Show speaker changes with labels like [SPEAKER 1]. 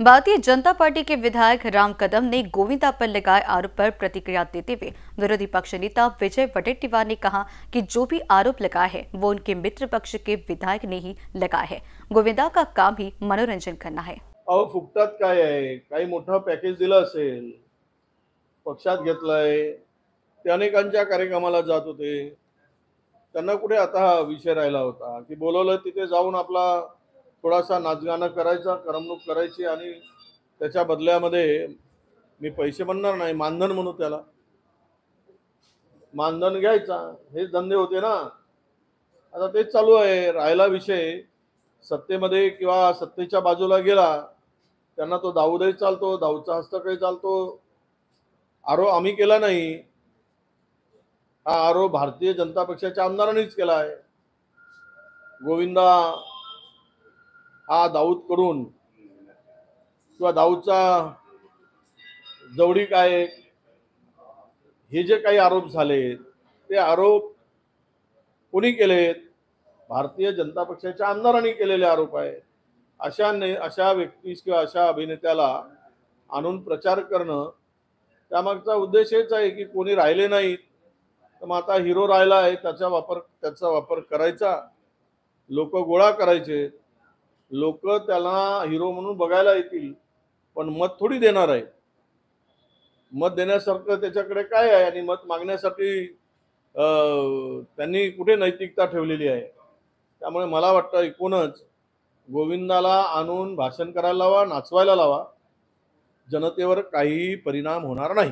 [SPEAKER 1] Bharatiya Janata party के विधायक राम कदम ने गोविंदा पर लगाए आरोप पर प्रतिक्रिया देते हुए विरोधी पक्ष नेता विजय वडेट्टीवार ने कहा कि जो भी आरोप लगाया है वो उनके मित्र पक्ष के विधायक ने ही लगाया है। गोविंदा का काम ही मनोरंजन करना है।
[SPEAKER 2] अहो फुकटात काय आहे? काही मोठं पॅकेज दिलं असेल पक्षात घेतलंय ते अनेकांच्या कार्यक्रमाला जात होते. त्यांना कुठे आता हा विषय राहिला होता? की बोलवलं तिथे जाऊन आपला थोडासा नाचगाणं करायचा करमणूक करायची आणि त्याच्या बदल्यामध्ये मी पैसे म्हणणार नाही मानधन म्हणू त्याला. मानधन घ्यायचा हेच धंदे होते ना. आता तेच चालू आहे राहिला विषय. सत्तेमध्ये किंवा सत्तेच्या बाजूला गेला त्यांना तो दाऊदही चालतो दाऊदचा हस्तकही चालतो. आरोप आम्ही केला नाही. हा आरोप भारतीय जनता पक्षाच्या आमदारांनीच केला आहे. गोविंदा हा दाऊदकडून किंवा दाऊदचा जवळी काय हे जे काही आरोप झाले ते आरोप कोणी केलेत? भारतीय जनता पक्षाच्या आमदारांनी केलेले आरोप आहेत. अशा ने अशा व्यक्तीस किंवा अशा अभिनेत्याला आणून प्रचार करणं त्यामागचा उद्देश हेच आहे की कोणी राहिले नाहीत तर मग आता हिरो राहिला आहे त्याचा वापर त्याचा वापर करायचा. लोक गोळा करायचे लोक त्याला हिरो म्हणून बघायला येतील पण मत थोडी देणार आहे मत देण्यासारखं त्याच्याकडे काय आहे आणि मत मागण्यासाठी त्यांनी कुठे नैतिकता ठेवलेली आहे? त्यामुळे मला वाटतं एकूणच गोविंदाला आणून भाषण करायला लावा नाचवायला लावा. जनतेवर काहीही परिणाम होणार नाही.